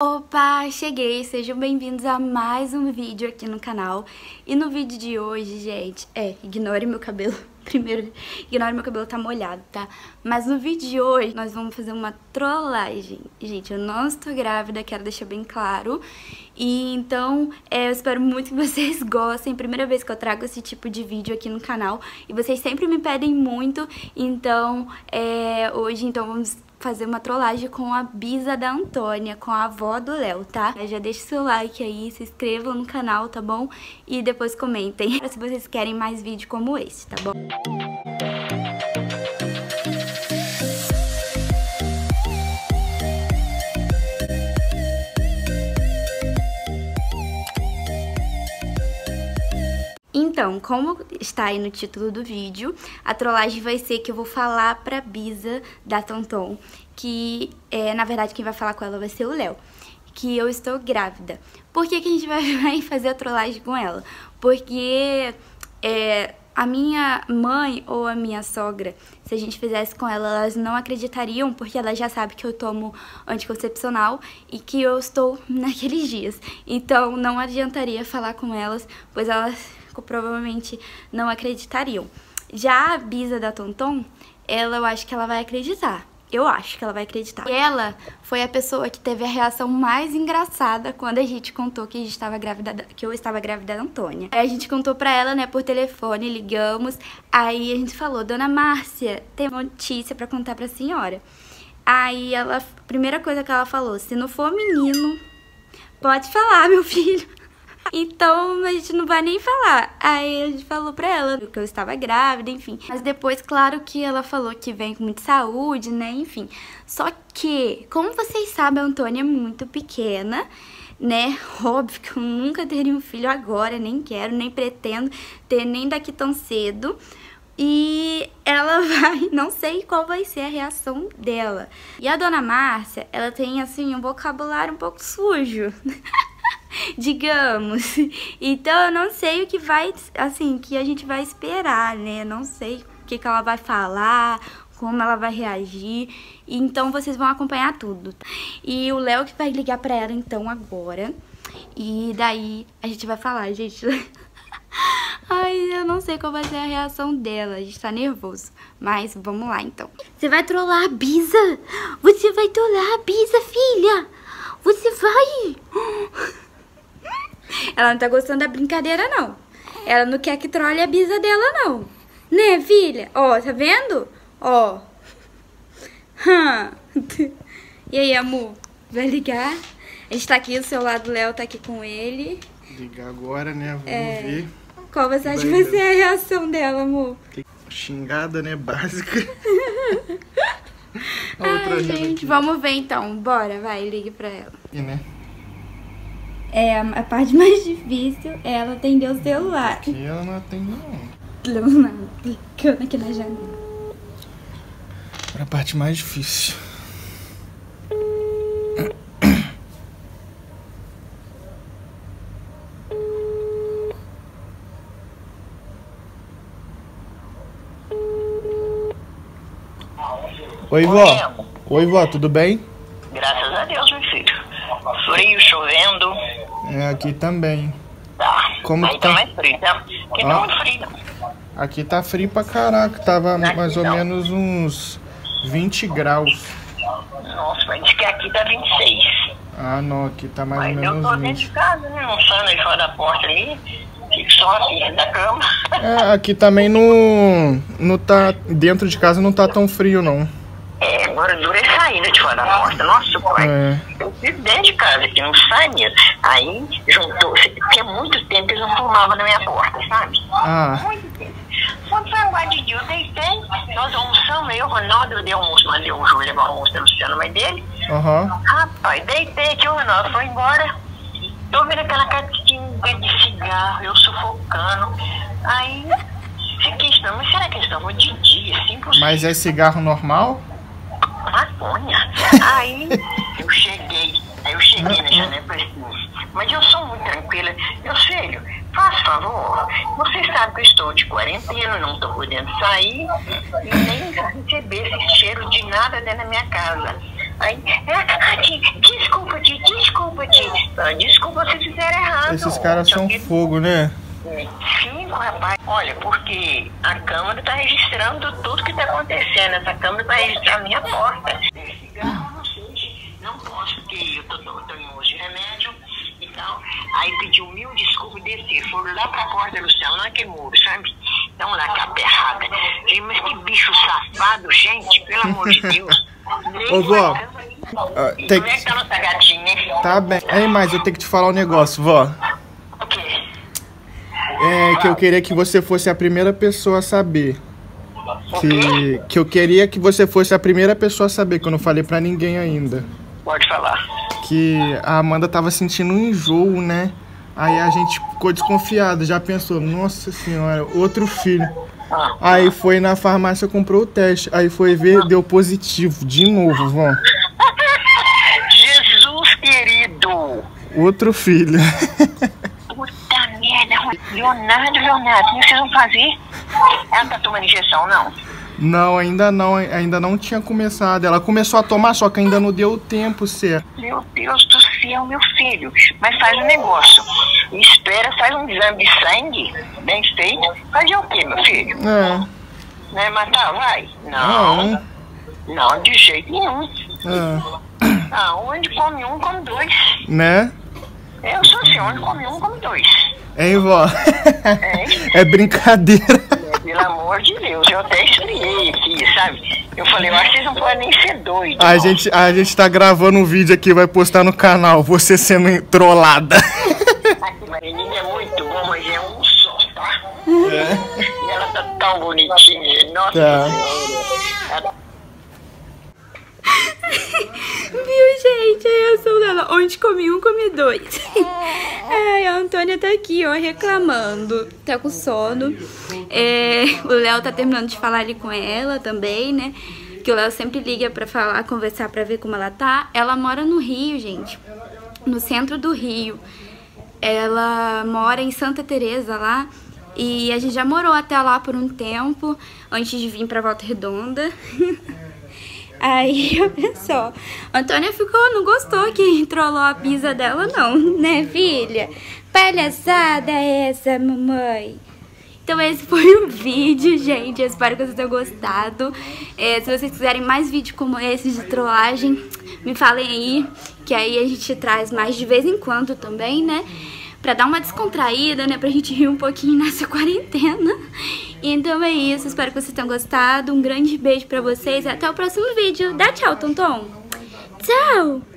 Opa, cheguei! Sejam bem-vindos a mais um vídeo aqui no canal. E no vídeo de hoje, gente, é, ignore meu cabelo. Primeiro, ignore meu cabelo tá molhado, tá? Mas no vídeo de hoje, nós vamos fazer uma trollagem. Gente, eu não estou grávida, quero deixar bem claro. E então, é, eu espero muito que vocês gostem. Primeira vez que eu trago esse tipo de vídeo aqui no canal. E vocês sempre me pedem muito. Então, é, hoje, então, vamos fazer uma trollagem com a Bisa da Antônia, com a avó do Léo, tá? Já deixa seu like aí, se inscrevam no canal, tá bom? E depois comentem se vocês querem mais vídeo como esse, tá bom? Então, como está aí no título do vídeo, a trollagem vai ser que eu vou falar pra Bisa da Tonton, que é, na verdade quem vai falar com ela vai ser o Léo, que eu estou grávida. Por que, que a gente vai fazer a trollagem com ela? Porque é, a minha mãe ou a minha sogra, se a gente fizesse com ela, elas não acreditariam, porque ela já sabe que eu tomo anticoncepcional e que eu estou naqueles dias. Então não adiantaria falar com elas, pois elas provavelmente não acreditariam. Já a Bisa da Tonton, ela eu acho que ela vai acreditar. Eu acho que ela vai acreditar. E ela foi a pessoa que teve a reação mais engraçada quando a gente contou que a gente estava grávida, que eu estava grávida da Antônia. Aí a gente contou pra ela, né, por telefone, ligamos. Aí a gente falou: "Dona Márcia, tem notícia para contar pra senhora". Aí ela, primeira coisa que ela falou: "Se não for menino, pode falar, meu filho". Então a gente não vai nem falar. Aí a gente falou pra ela que eu estava grávida, enfim. Mas depois, claro que ela falou que vem com muita saúde, né? Enfim. Só que, como vocês sabem, a Antônia é muito pequena né? Óbvio que eu nunca teria um filho agora, nem quero, nem pretendo ter nem daqui tão cedo. E ela vai, não sei qual vai ser a reação dela. E a dona Márcia, ela tem assim um vocabulário um pouco sujo. digamos. Então eu não sei o que vai, assim, que a gente vai esperar, né? Não sei o que, que ela vai falar, como ela vai reagir. Então vocês vão acompanhar tudo. E o Léo que vai ligar pra ela então agora. E daí a gente vai falar, gente. Ai, eu não sei qual vai ser a reação dela. A gente tá nervoso. Mas vamos lá então. Você vai trollar a Bisa? Você vai trollar a Bisa, filha? Você vai? Ela não tá gostando da brincadeira, não. Ela não quer que trole a bisa dela, não. Né, filha? Ó, tá vendo? Ó. E aí, amor? Vai ligar? A gente tá aqui, o celular do Léo tá aqui com ele. Ligar agora, né? Vamos é... ver. Qual você acha que vai ser a reação dela, amor? Xingada, né? Básica. Ai, gente, vamos ver então. Bora, vai, ligue pra ela. E, né? É, a parte mais difícil é ela atender o celular. Aqui ela não atende não. Não, clicando aqui na janela. Para a parte mais difícil. Oi, vó. Oi, vó, tudo bem? Graças a Deus, meu filho. Frio, chovendo. É, aqui também. Tá. Como Aí tá? mais frio, tá? Aqui ah. não é frio, não. Aqui tá frio pra caraca. Tava aqui mais ou não. menos uns 20 graus. Nossa, mas diz que aqui tá 26. Ah, não. Aqui tá mais mas ou menos eu tô dentro de casa, né? Não saio aí fora da porta ali. Fico só aqui da cama. É, aqui também não, não tá... Dentro de casa não tá tão frio, não. Agora dura é saída de fora da porta. Nossa, pai. É. Eu fico dentro de casa, que não sai mesmo. Aí juntou, porque muito tempo eles não fumavam na minha porta, sabe? Ah. Muito tempo. Quando foi de dia, eu deitei, nós almoçamos, eu, Ronaldo, eu dei almoço, mandei o Júlio levar o almoço da Luciana, mãe dele. Uhum. Rapaz, deitei aqui, o Ronaldo foi embora. Tô vendo aquela catinga de cigarro, eu sufocando. Aí fiquei estranho, mas será que eles estavam de dia, assim? Mas é cigarro normal? Maconha. Aí eu cheguei, aí eu cheguei na janela e falei assim, mas eu sou muito tranquila. Meu filho, faz favor, você sabe que eu estou de quarentena, não estou podendo sair e nem receber esse cheiro de nada dentro da minha casa. Aí, ah, desculpa, Ti, desculpa, Ti. Ah, desculpa se fizer errado. Esses caras são fogo, né? Olha, porque a Câmara está registrando tudo que está acontecendo. Essa Câmara está registrando a minha porta. Cigarro, não sei, não posso, porque eu em uso de remédio e tal. Aí pediu mil desculpas e descer. Foram lá pra porta do céu, naquele muro, sabe? Então lá com a perrada. Gente, mas que bicho safado, gente, pelo amor de Deus. Ô, vó, Ah, tem tem que- que... tá nossa gatinha, hein? Tá bem. Ei, mas eu tenho que te falar um negócio, vó. É que eu queria que você fosse a primeira pessoa a saber. Que, que eu queria que você fosse a primeira pessoa a saber, que eu não falei pra ninguém ainda. Pode falar. Que a Amanda tava sentindo um enjoo, né? Aí a gente ficou desconfiado, já pensou, nossa senhora, outro filho. Ah, Aí foi na farmácia, comprou o teste. Aí foi ver, deu positivo. De novo, vó. Jesus querido! Outro filho. Leonardo, Leonardo, o que vocês vão fazer? Ela tá tomando injeção, não? Não, ainda não, ainda não tinha começado. Ela começou a tomar, só que ainda não deu tempo certo. Meu Deus do céu, meu filho. Mas faz um negócio. Espera, faz um exame de sangue, bem feito. Fazer o quê, meu filho? É, Né, matar, vai? Não. não. Não, de jeito nenhum. É, Ah, onde come um, come dois. né? Eu sou assim, onde come um, come dois. Hein, vó? É. É brincadeira. Pelo amor de Deus, eu até esfriei aqui, sabe? Eu falei, eu acho que vocês não podem nem ser doidos. A não. gente, a gente tá gravando um vídeo aqui, vai postar no canal. Você sendo trollada. Aqui, menina é muito bom, mas é um só, tá? E ela tá tão bonitinha. Nossa Tá. Senhora. Viu, gente? A reação dela. Onde comi um, comi dois. Ai, a Antônia tá aqui, ó, reclamando. Tá com sono. É, o Léo tá terminando de falar ali com ela também, né? Que o Léo sempre liga pra falar, conversar pra ver como ela tá. Ela mora no Rio, gente. No centro do Rio. Ela mora em Santa Teresa lá. E a gente já morou até lá por um tempo, antes de vir pra Volta Redonda. Aí eu pensou, Antônia ficou, não gostou que trollou a pizza dela não, né filha? Palhaçada é essa, mamãe? Então esse foi o vídeo, gente. Eu espero que vocês tenham gostado. É, se vocês quiserem mais vídeos como esse de trollagem, me falem aí, que aí a gente traz mais de vez em quando também, né? Pra dar uma descontraída, né? Pra gente rir um pouquinho nessa quarentena. Então é isso, espero que vocês tenham gostado. Um grande beijo pra vocês e até o próximo vídeo. Dá tchau, Tonton. Tchau!